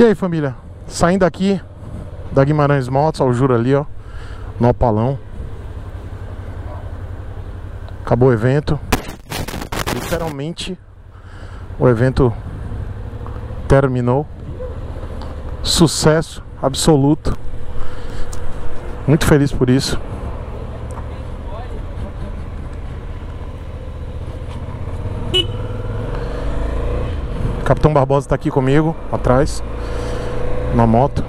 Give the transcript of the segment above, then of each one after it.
E aí família, saindo aqui da Guimarães Motos, ao juro ali ó, no Opalão. Acabou o evento. Literalmente o evento terminou. Sucesso absoluto. Muito feliz por isso Capitão Barbosa está aqui comigo, atrás uma moto.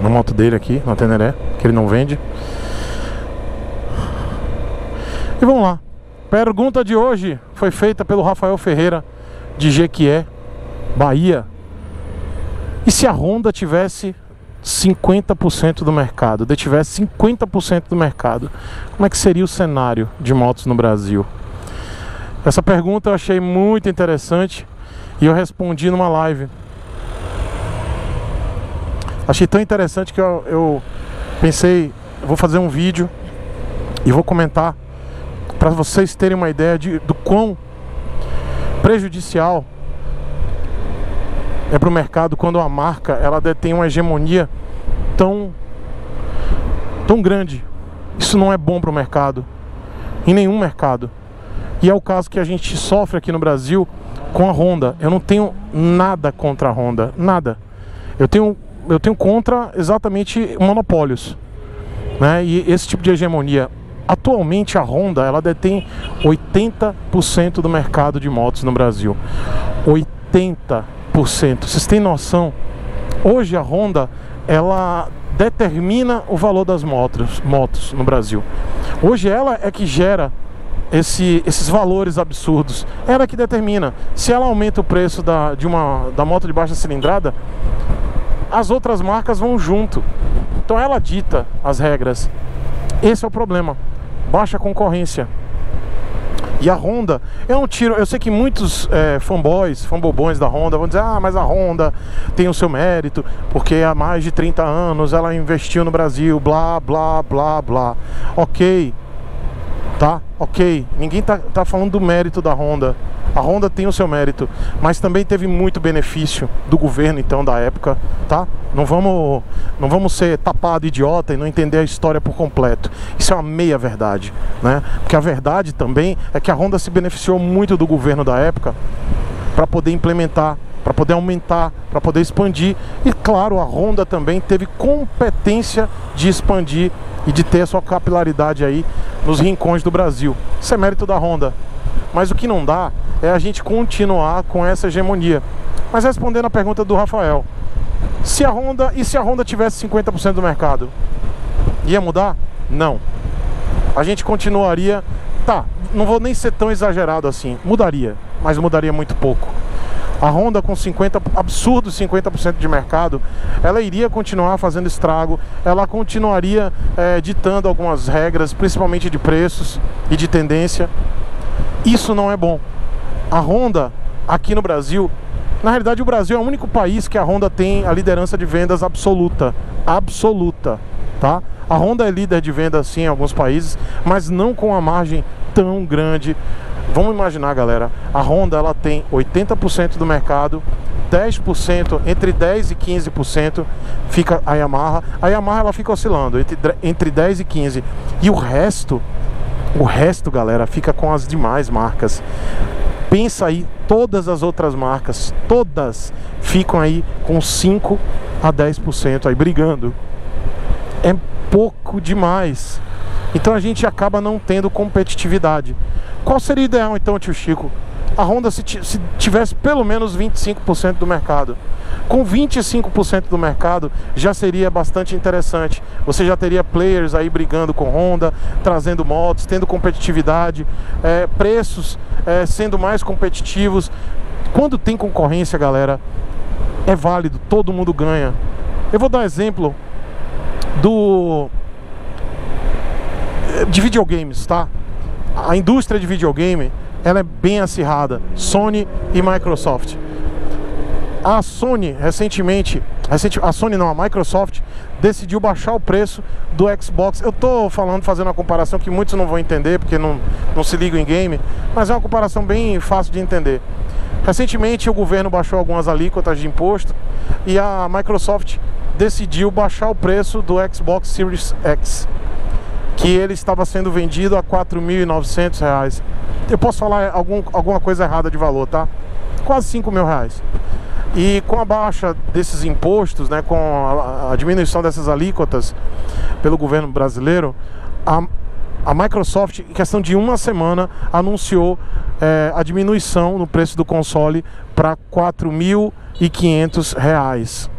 Uma moto dele aqui, na Teneré, que ele não vende. E vamos lá. Pergunta de hoje foi feita pelo Rafael Ferreira de Jequié, Bahia. E se a Honda tivesse 50% do mercado, detivesse 50% do mercado, como é que seria o cenário de motos no Brasil? Essa pergunta eu achei muito interessante e eu respondi numa live Achei tão interessante que eu, eu pensei, vou fazer um vídeo e vou comentar para vocês terem uma ideia de, do quão prejudicial é para o mercado quando a marca ela detém uma hegemonia tão tão grande. Isso não é bom para o mercado, em nenhum mercado. E é o caso que a gente sofre aqui no Brasil com a Honda. Eu não tenho nada contra a Honda, nada. Eu tenho eu tenho contra exatamente monopólios. Né? E esse tipo de hegemonia. Atualmente a Honda ela detém 80% do mercado de motos no Brasil. 80%. Vocês têm noção? Hoje a Honda ela determina o valor das motos, motos no Brasil. Hoje ela é que gera esse, esses valores absurdos. Ela é que determina. Se ela aumenta o preço da, de uma, da moto de baixa cilindrada, as outras marcas vão junto. Então ela dita as regras. Esse é o problema. Baixa concorrência. E a Honda, eu não tiro, eu sei que muitos é, fanboys, fanbobões da Honda vão dizer, ah, mas a Honda tem o seu mérito, porque há mais de 30 anos ela investiu no Brasil, blá, blá, blá, blá. Ok, tá? Ok, ninguém tá, tá falando do mérito da Honda. A Honda tem o seu mérito, mas também teve muito benefício do governo então da época, tá? Não vamos, não vamos ser tapado idiota e não entender a história por completo. Isso é uma meia verdade, né? Porque a verdade também é que a Honda se beneficiou muito do governo da época para poder implementar para poder aumentar, para poder expandir. E claro, a Honda também teve competência de expandir e de ter a sua capilaridade aí nos rincões do Brasil. Isso é mérito da Honda. Mas o que não dá é a gente continuar com essa hegemonia. Mas respondendo a pergunta do Rafael, se a Honda e se a Honda tivesse 50% do mercado, ia mudar? Não. A gente continuaria, tá, não vou nem ser tão exagerado assim, mudaria, mas mudaria muito pouco. A Honda com 50, absurdo 50% de mercado, ela iria continuar fazendo estrago, ela continuaria é, ditando algumas regras, principalmente de preços e de tendência. Isso não é bom. A Honda, aqui no Brasil, na realidade o Brasil é o único país que a Honda tem a liderança de vendas absoluta. Absoluta, tá? A Honda é líder de vendas sim em alguns países, mas não com a margem tão grande. Vamos imaginar, galera, a Honda ela tem 80% do mercado, 10%, entre 10 e 15% fica a Yamaha. A Yamaha ela fica oscilando entre, entre 10 e 15. E o resto, o resto, galera, fica com as demais marcas pensa aí, todas as outras marcas, todas ficam aí com 5 a 10% aí brigando. É pouco demais. Então a gente acaba não tendo competitividade. Qual seria o ideal então, tio Chico? A Honda se, se tivesse pelo menos 25% do mercado. Com 25% do mercado já seria bastante interessante. Você já teria players aí brigando com Honda, trazendo motos, tendo competitividade, é, preços é, sendo mais competitivos. Quando tem concorrência, galera, é válido, todo mundo ganha. Eu vou dar um exemplo do de videogames, tá? A indústria de videogame ela é bem acirrada, Sony e Microsoft. A Sony recentemente, a Sony não, a Microsoft decidiu baixar o preço do Xbox. Eu tô falando, fazendo uma comparação que muitos não vão entender porque não, não se ligam em game, mas é uma comparação bem fácil de entender. Recentemente o governo baixou algumas alíquotas de imposto e a Microsoft decidiu baixar o preço do Xbox Series X, que ele estava sendo vendido a 4.900 reais. Eu posso falar algum, alguma coisa errada de valor, tá? Quase 5 mil reais. E com a baixa desses impostos, né, com a, a diminuição dessas alíquotas pelo governo brasileiro, a, a Microsoft, em questão de uma semana, anunciou é, a diminuição no preço do console para R$ 4.500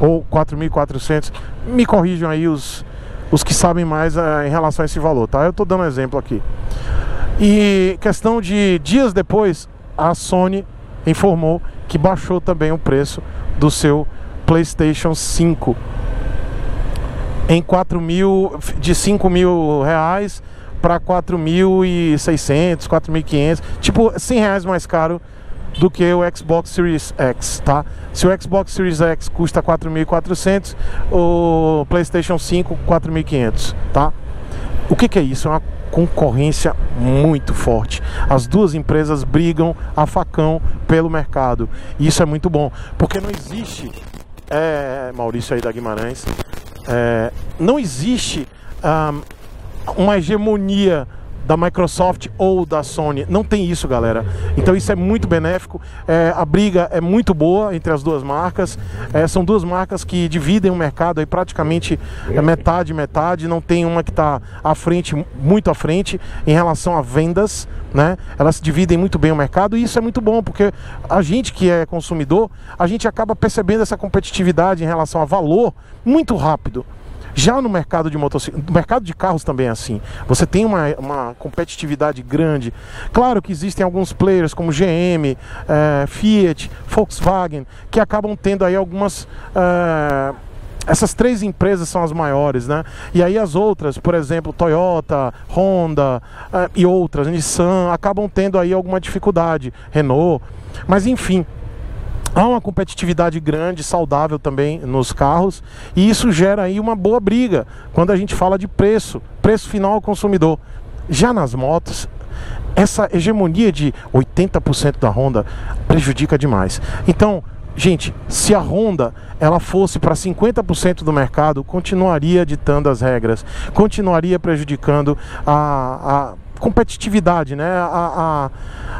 ou 4.400. Me corrijam aí os, os que sabem mais é, em relação a esse valor, tá? Eu estou dando um exemplo aqui. E questão de dias depois, a Sony informou que baixou também o preço do seu PlayStation 5 em 4 mil, de 5 mil reais para 4.600, 4.500, tipo 100 reais mais caro do que o Xbox Series X, tá? Se o Xbox Series X custa 4.400, o PlayStation 5 4.500, tá? O que, que é isso? É uma concorrência muito forte. As duas empresas brigam a facão pelo mercado. E isso é muito bom, porque não existe, é, Maurício aí da Guimarães, é, não existe um, uma hegemonia da Microsoft ou da Sony. Não tem isso, galera. Então isso é muito benéfico. É, a briga é muito boa entre as duas marcas. É, são duas marcas que dividem o mercado aí praticamente é metade metade. Não tem uma que está à frente, muito à frente em relação a vendas. Né? Elas dividem muito bem o mercado e isso é muito bom porque a gente que é consumidor, a gente acaba percebendo essa competitividade em relação a valor muito rápido. Já no mercado de motocicletas, mercado de carros também é assim. Você tem uma, uma competitividade grande. Claro que existem alguns players como GM, é, Fiat, Volkswagen, que acabam tendo aí algumas. É, essas três empresas são as maiores, né? E aí as outras, por exemplo, Toyota, Honda uh, e outras, Nissan, acabam tendo aí alguma dificuldade, Renault. Mas enfim, Há uma competitividade grande, saudável também nos carros, e isso gera aí uma boa briga quando a gente fala de preço, preço final ao consumidor. Já nas motos, essa hegemonia de 80% da Honda prejudica demais. Então, gente, se a Honda ela fosse para 50% do mercado, continuaria ditando as regras, continuaria prejudicando a, a competitividade, né? A, a,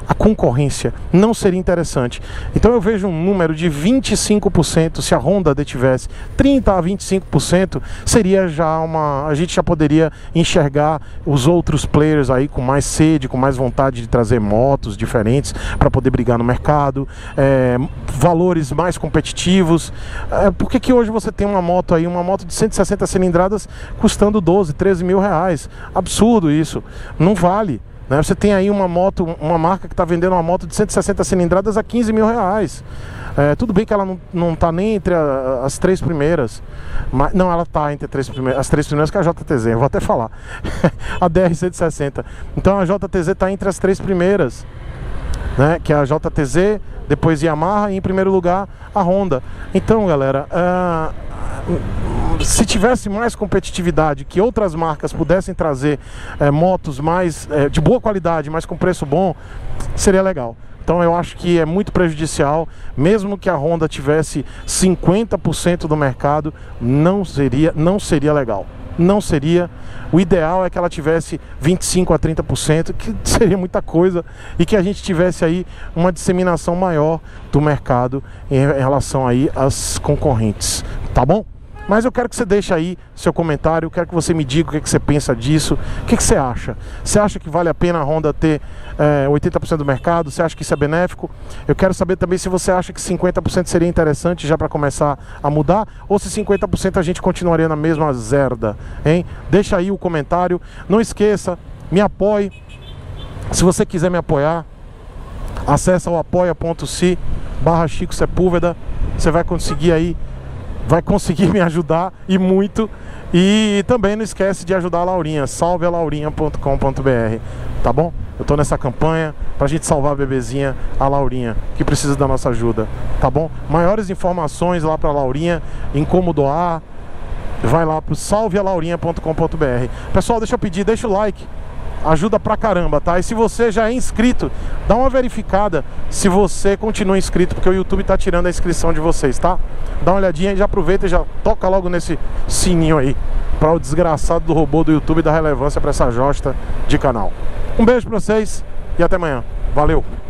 a, concorrência não seria interessante. Então eu vejo um número de 25%, se a Honda detivesse 30 a 25%, seria já uma. A gente já poderia enxergar os outros players aí com mais sede, com mais vontade de trazer motos diferentes para poder brigar no mercado, é, valores mais competitivos. É, por que, que hoje você tem uma moto aí, uma moto de 160 cilindradas custando 12, 13 mil reais? Absurdo isso. Não vale. Né? Você tem aí uma moto, uma marca que está vendendo uma moto de 160 cilindradas a 15 mil reais. É, tudo bem que ela não está nem entre a, as três primeiras. Mas, não, ela está entre três as três primeiras que é a JTZ, eu vou até falar. a DR-160. Então a JTZ está entre as três primeiras. Né? Que é a JTZ, depois Yamaha e em primeiro lugar a Honda. Então, galera, uh, se tivesse mais competitividade, que outras marcas pudessem trazer uh, motos mais uh, de boa qualidade, mas com preço bom, seria legal. Então eu acho que é muito prejudicial, mesmo que a Honda tivesse 50% do mercado, não seria, não seria legal não seria. O ideal é que ela tivesse 25 a 30%, que seria muita coisa, e que a gente tivesse aí uma disseminação maior do mercado em relação aí às concorrentes, tá bom? Mas eu quero que você deixe aí seu comentário, eu quero que você me diga o que, é que você pensa disso, o que, é que você acha? Você acha que vale a pena a Honda ter é, 80% do mercado? Você acha que isso é benéfico? Eu quero saber também se você acha que 50% seria interessante já para começar a mudar, ou se 50% a gente continuaria na mesma zerda, hein? Deixa aí o comentário, não esqueça, me apoie, se você quiser me apoiar, acessa o apoia.se barra Chico Sepúlveda, você vai conseguir aí vai conseguir me ajudar e muito. E também não esquece de ajudar a Laurinha, salvealaurinha.com.br, tá bom? Eu tô nessa campanha pra gente salvar a bebezinha, a Laurinha, que precisa da nossa ajuda, tá bom? Maiores informações lá pra Laurinha, em como doar, vai lá pro salvealaurinha.com.br. Pessoal, deixa eu pedir, deixa o like Ajuda pra caramba, tá? E se você já é inscrito, dá uma verificada se você continua inscrito, porque o YouTube tá tirando a inscrição de vocês, tá? Dá uma olhadinha e já aproveita e já toca logo nesse sininho aí para o desgraçado do robô do YouTube dar relevância para essa josta de canal. Um beijo pra vocês e até amanhã. Valeu!